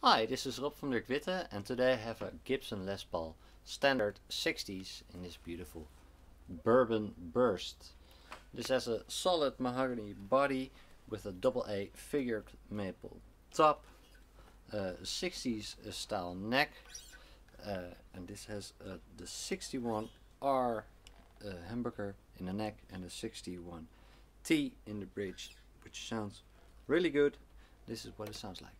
Hi, this is Rob from Dirk Witte and today I have a Gibson Les Paul Standard 60s in this beautiful Bourbon Burst. This has a solid mahogany body with a double A figured maple top, a 60s style neck uh, and this has uh, the 61R uh, humbucker in the neck and the 61T in the bridge which sounds really good. This is what it sounds like.